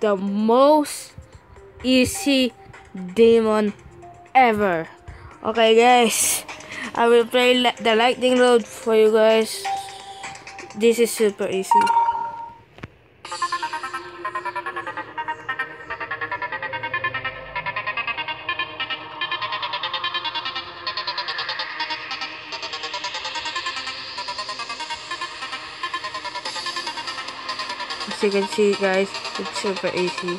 the most easy demon ever. Okay guys, I will play the lightning road for you guys. This is super easy. As you can see guys, it's super easy.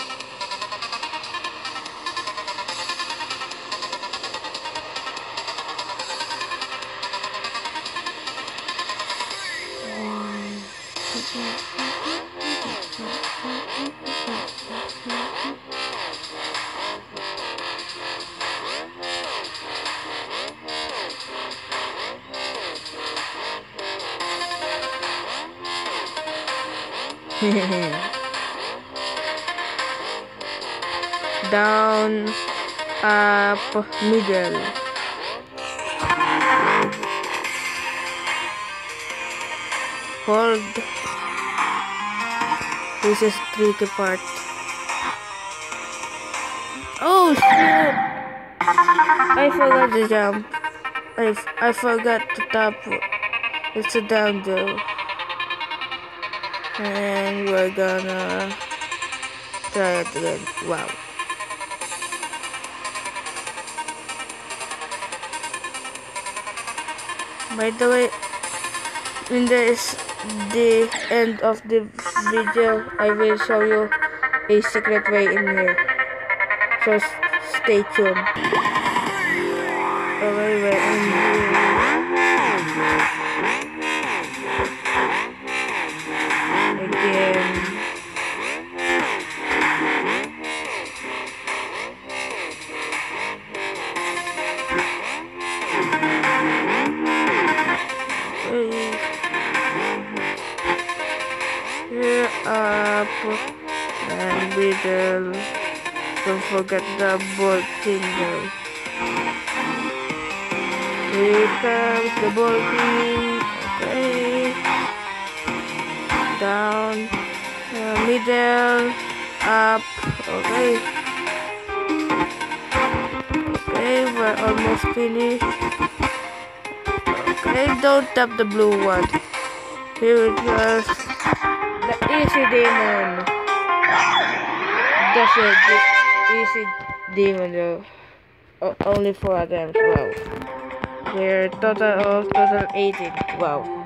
Down, up, middle. Hold. This is tricky part. Oh shit! I forgot to jump. I, I forgot to tap. It's a down though and we're gonna try it again wow. By the way in this the end of the video I will show you a secret way in here. So stay tuned. Alright we're in up and middle don't forget the ball finger here comes the king okay down uh, middle up okay okay we're almost finished okay don't tap the blue one. Here it goes the easy demon. That's. The easy demon though. O only four attempts. Wow. We're total of total 18. Wow.